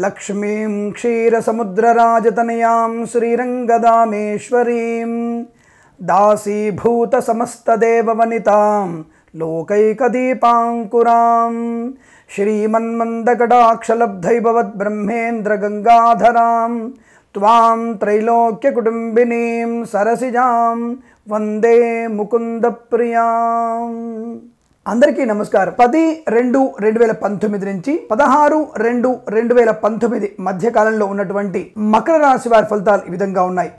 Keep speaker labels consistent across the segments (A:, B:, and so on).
A: लक्ष्मीं क्षीरसमुद्रराजतनयां श्रीरङ्गदामेश्वरीं दासीभूतसमस्तदेववनितां लोकैकदीपाङ्कुरां श्रीमन्मन्दकटाक्षलब्धैभवद्ब्रह्मेन्द्रगङ्गाधरां त्वां त्रैलोक्यकुटुम्बिनीं सरसिजां वन्दे मुकुन्दप्रियाम् అందరికీ నమస్కారం. పది రెండు రెండు వేల పంతొమ్మిది నుంచి పదహారు రెండు రెండు వేల పంతొమ్మిది మధ్యకాలంలో ఉన్నటువంటి మకర రాశి వారి ఫలితాలు ఈ విధంగా ఉన్నాయి.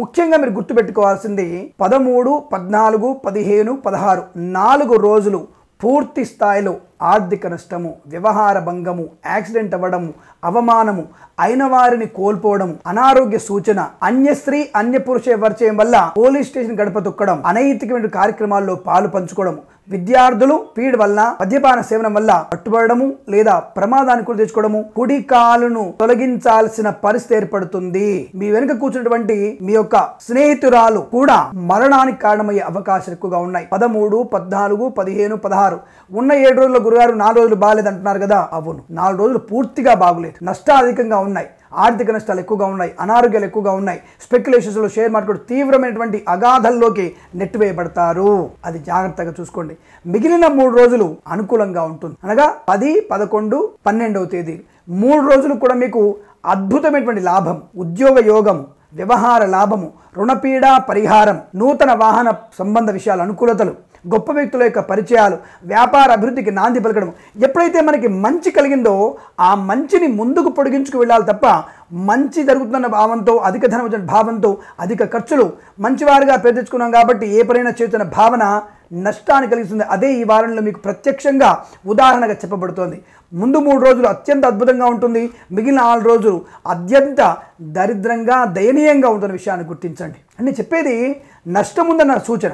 A: ముఖ్యంగా మీరు గుర్తుపెట్టుకోవాల్సింది పదమూడు పద్నాలుగు పదిహేను పదహారు నాలుగు రోజులు పూర్తి స్థాయిలో ఆర్థిక నష్టము వ్యవహార భంగము యాక్సిడెంట్ అవ్వడము అవమానము అయిన వారిని కోల్పోవడం అనారోగ్య సూచన అన్య స్త్రీ అన్య పురుష పరిచయం వల్ల పోలీస్ స్టేషన్ గడప తొక్కడం అనైతికమైన కార్యక్రమాల్లో పాలు పంచుకోవడం విద్యార్థులు పీడ్ వల్ల మద్యపాన సేవనం వల్ల పట్టుబడము లేదా ప్రమాదానికి కూడా తెచ్చుకోవడము కుడి కాలును తొలగించాల్సిన పరిస్థితి ఏర్పడుతుంది. మీ వెనుక కూర్చున్నటువంటి మీ యొక్క స్నేహితురాలు కూడా మరణానికి కారణమయ్యే అవకాశాలు ఎక్కువగా ఉన్నాయి. పదమూడు పద్నాలుగు పదిహేను పదహారు ఉన్న ఏడు రోజుల గురుగారు నాలుగు రోజులు బాగాలేదు అంటున్నారు కదా. అవును నాలుగు రోజులు పూర్తిగా బాగులేదు. నష్టాలు అధికంగా ఉన్నాయి. ఆర్థిక నష్టాలు ఎక్కువగా ఉన్నాయి అనారోగ్యాలు ఎక్కువగా ఉన్నాయి. స్పెక్యులేషన్స్లో షేర్ మార్కెట్ తీవ్రమైనటువంటి అగాధంలోకి నెట్టివేయబడతారు. అది జాగ్రత్తగా చూసుకోండి. మిగిలిన మూడు రోజులు అనుకూలంగా ఉంటుంది. అనగా పది పదకొండు పన్నెండవ తేదీ. మూడు రోజులు కూడా మీకు అద్భుతమైనటువంటి లాభం. ఉద్యోగ యోగం వ్యవహార లాభము రుణపీడ పరిహారం నూతన వాహన సంబంధ విషయాల అనుకూలతలు. గొప్ప వ్యక్తుల యొక్క పరిచయాలు వ్యాపార అభివృద్ధికి నాంది పలకడం. ఎప్పుడైతే మనకి మంచి కలిగిందో ఆ మంచిని ముందుకు పొడిగించుకు వెళ్ళాలి తప్ప మంచి జరుగుతున్న భావంతో అధిక ధనం భావంతో అధిక ఖర్చులు మంచివారుగా పేరు తెచ్చుకున్నాం కాబట్టి ఏ పనైనా చేస్తున్న భావన నష్టాన్ని కలిగిస్తుంది. అదే ఈ వారంలో మీకు ప్రత్యక్షంగా ఉదాహరణగా చెప్పబడుతోంది. ముందు మూడు రోజులు అత్యంత అద్భుతంగా ఉంటుంది. మిగిలిన నాలుగు రోజులు అత్యంత దరిద్రంగా దయనీయంగా ఉంటున్న విషయాన్ని గుర్తించండి. అని చెప్పేది నష్టం ఉందన్న సూచన.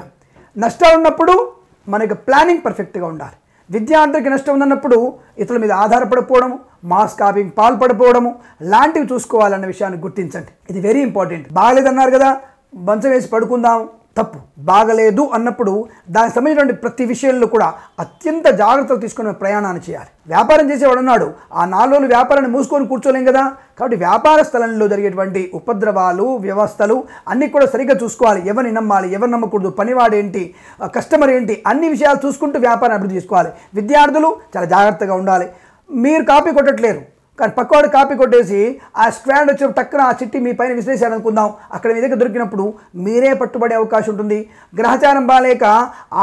A: నష్టాలు ఉన్నప్పుడు మనకి ప్లానింగ్ పర్ఫెక్ట్గా ఉండాలి. విద్యార్థికి నష్టం ఉందన్నప్పుడు ఇతరుల మీద ఆధారపడిపోవడము మాస్ కాపింగ్ పాల్పడిపోవడము లాంటివి చూసుకోవాలన్న విషయాన్ని గుర్తించండి. ఇది వెరీ ఇంపార్టెంట్ బాగాలేదన్నారు కదా మంచం వేసి పడుకుందాం. తప్పు. బాగలేదు అన్నప్పుడు దానికి సంబంధించినటువంటి ప్రతి విషయంలో కూడా అత్యంత జాగ్రత్తలు తీసుకునే ప్రయాణాన్ని చేయాలి. వ్యాపారం చేసేవాడు ఉన్నాడు. ఆ నాలుగు వ్యాపారాన్ని మూసుకొని కూర్చోలేం కదా? కాబట్టి వ్యాపార స్థలంలో జరిగేటువంటి ఉపద్రవాలు వ్యవస్థలు అన్నీ కూడా సరిగ్గా చూసుకోవాలి. ఎవరిని నమ్మాలి ఎవరు నమ్మకూడదు పనివాడేంటి కస్టమర్ ఏంటి అన్ని విషయాలు చూసుకుంటూ వ్యాపారం అభివృద్ధి చేసుకోవాలి. విద్యార్థులు చాలా జాగ్రత్తగా ఉండాలి. మీరు కాపీ కొట్టట్లేరు. కానీ పక్కవాడు కాపీ కొట్టేసి ఆ స్క్వాడ్ వచ్చి టక్కున ఆ చిట్టి మీ పైన విశ్లేషాలు అనుకుందాం అక్కడ మీ దగ్గర దొరికినప్పుడు మీరే పట్టుబడే అవకాశం ఉంటుంది. గ్రహచారం బాలేక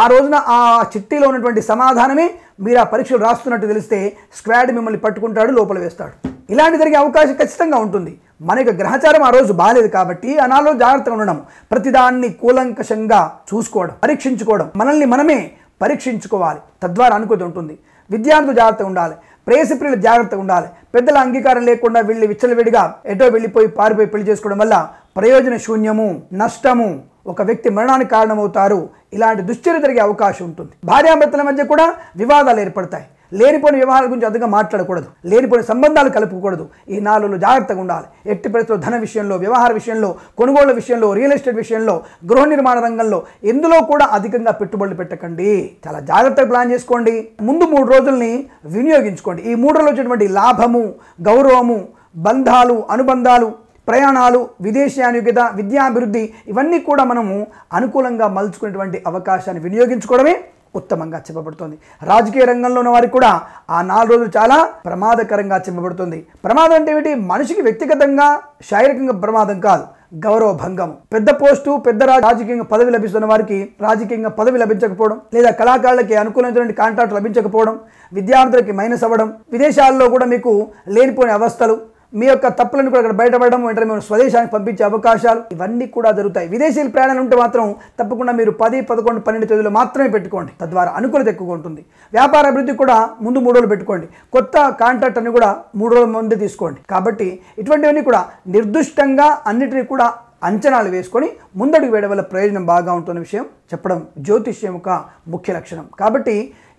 A: ఆ రోజున ఆ చిట్టిలో ఉన్నటువంటి సమాధానమే మీరు ఆ పరీక్షలు రాస్తున్నట్టు తెలిస్తే స్క్వాడ్ మిమ్మల్ని పట్టుకుంటాడు లోపల వేస్తాడు. ఇలాంటి జరిగే అవకాశం ఖచ్చితంగా ఉంటుంది. మన యొక్క గ్రహచారం ఆ రోజు బాగాలేదు కాబట్టి అనాలో జాగ్రత్తగా ఉండడం ప్రతిదాన్ని కూలంకషంగా చూసుకోవడం పరీక్షించుకోవడం మనల్ని మనమే పరీక్షించుకోవాలి. తద్వారా అనుకూలత ఉంటుంది విద్యార్థులు జాగ్రత్తగా ఉండాలి. ప్రేయసిప్రియులు జాగ్రత్తగా ఉండాలి. పెద్దల అంగీకారం లేకుండా వెళ్ళి విచ్చలవిడిగా ఎటో వెళ్ళిపోయి పారిపోయి పెళ్ళి చేసుకోవడం వల్ల ప్రయోజన శూన్యము నష్టము ఒక వ్యక్తి మరణానికి కారణమవుతారు. ఇలాంటి దుశ్చర్య జరిగే అవకాశం ఉంటుంది. భార్యాభర్తల మధ్య కూడా వివాదాలు ఏర్పడతాయి. లేనిపోయిన వ్యవహారాల గురించి అధికంగా మాట్లాడకూడదు. లేనిపోయిన సంబంధాలు కలుపుకూడదు ఈ నాలుగులో జాగ్రత్తగా ఉండాలి. ఎట్టి పరిస్థితుల్లో ధన విషయంలో వ్యవహార విషయంలో కొనుగోళ్ళ విషయంలో రియల్ ఎస్టేట్ విషయంలో గృహ నిర్మాణ రంగంలో ఎందులో కూడా అధికంగా పెట్టుబడులు పెట్టకండి. చాలా జాగ్రత్తగా ప్లాన్ చేసుకోండి. ముందు మూడు రోజుల్ని వినియోగించుకోండి. ఈ మూడు రోజులు వచ్చేటువంటి లాభము గౌరవము బంధాలు అనుబంధాలు ప్రయాణాలు విదేశానుగత విద్యాభివృద్ధి ఇవన్నీ కూడా మనము అనుకూలంగా మలుచుకునేటువంటి అవకాశాన్ని వినియోగించుకోవడమే ఉత్తమంగా చెప్పబడుతుంది. రాజకీయ రంగంలో ఉన్న వారికి కూడా ఆ నాలుగు రోజులు చాలా ప్రమాదకరంగా చెప్పబడుతుంది. ప్రమాదం అంటే ఏమిటి? మనిషికి వ్యక్తిగతంగా శారీరకంగా ప్రమాదం కాదు. గౌరవ భంగం పెద్ద పోస్టు పెద్ద రాజకీయంగా పదవి లభిస్తున్న వారికి రాజకీయంగా పదవి లభించకపోవడం లేదా కళాకారులకి అనుకూలమైనటువంటి కాంట్రాక్ట్ లభించకపోవడం విద్యార్థులకి మైనస్ అవ్వడం విదేశాల్లో కూడా మీకు లేనిపోయిన అవస్థలు మీ యొక్క తప్పులను కూడా అక్కడ బయటపడడం వెంటనే మేము స్వదేశానికి పంపించే అవకాశాలు ఇవన్నీ కూడా జరుగుతాయి. విదేశీయుల ప్రయాణాలు ఉంటే మాత్రం తప్పకుండా మీరు పది పదకొండు పన్నెండు తేదీలు మాత్రమే పెట్టుకోండి. తద్వారా అనుకూలత ఎక్కువగా ఉంటుంది. వ్యాపార అభివృద్ధి కూడా ముందు మూడు రోజులు పెట్టుకోండి. కొత్త కాంట్రాక్ట్ అని కూడా మూడు రోజుల ముందే తీసుకోండి. కాబట్టి ఇటువంటివన్నీ కూడా నిర్దిష్టంగా అన్నిటినీ కూడా అంచనాలు వేసుకొని ముందడుగు వేయడం వల్ల ప్రయోజనం బాగా ఉంటున్న విషయం చెప్పడం జ్యోతిష్యం యొక్క ముఖ్య లక్షణం. కాబట్టి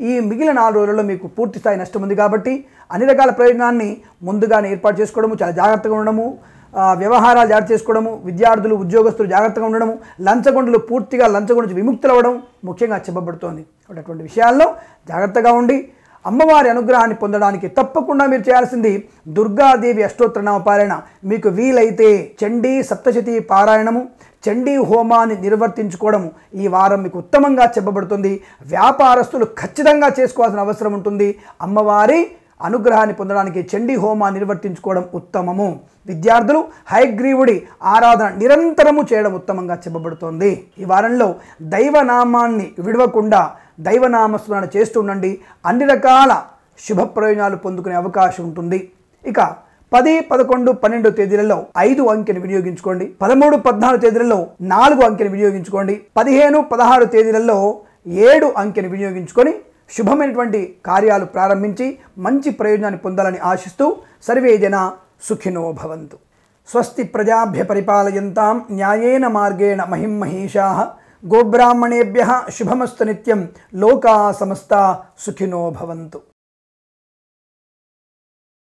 A: ఈ మిగిలిన నాలుగు రోజుల్లో మీకు పూర్తి స్థాయి నష్టం ఉంది కాబట్టి అన్ని రకాల ప్రయోజనాన్ని ముందుగానే ఏర్పాటు చేసుకోవడము చాలా జాగ్రత్తగా ఉండడము వ్యవహారాలు జాగ్రత్త చేసుకోవడము విద్యార్థులు ఉద్యోగస్తులు జాగ్రత్తగా ఉండడము లంచగొండలు పూర్తిగా లంచగొండ నుంచి విముక్తులు అవ్వడం ముఖ్యంగా చెప్పబడుతోంది. అటువంటి విషయాల్లో జాగ్రత్తగా ఉండి అమ్మవారి అనుగ్రహాన్ని పొందడానికి తప్పకుండా మీరు చేయాల్సింది దుర్గాదేవి అష్టోత్తరనామ పారాయణ. మీకు వీలైతే చండీ సప్తశతి పారాయణము చండీ హోమాన్ని నిర్వర్తించుకోవడము ఈ వారం మీకు ఉత్తమంగా చెప్పబడుతుంది. వ్యాపారస్తులు ఖచ్చితంగా చేసుకోవాల్సిన అవసరం ఉంటుంది. అమ్మవారి అనుగ్రహాన్ని పొందడానికి చండీ హోమాన్ని నిర్వర్తించుకోవడం ఉత్తమము. విద్యార్థులు హయగ్రీవుడి ఆరాధన నిరంతరము చేయడం ఉత్తమంగా చెప్పబడుతోంది. ఈ వారంలో దైవనామాన్ని విడవకుండా దైవనామస్మరణ చేస్తూ ఉండండి. అన్ని రకాల శుభ ప్రయోజనాలు పొందుకునే అవకాశం ఉంటుంది. ఇక పది పదకొండు పన్నెండు తేదీలలో ఐదు అంకెను వినియోగించుకోండి. పదమూడు పద్నాలుగు తేదీలలో నాలుగు అంకెను వినియోగించుకోండి. పదిహేను పదహారు తేదీలలో ఏడు అంకెను వినియోగించుకొని శుభమైనటువంటి కార్యాలు ప్రారంభించి మంచి ప్రయోజనాన్ని పొందాలని ఆశిస్తూ సర్వే జన సుఖినో భవంతు. స్వస్తి ప్రజాభ్య పరిపాలయంతాం న్యాయేన మార్గేణ మహిం మహిషా. गोब्राह्मणेभ्य शुभमस्तु नित्यं लोका समस्ता सुखिनो भवन्तु।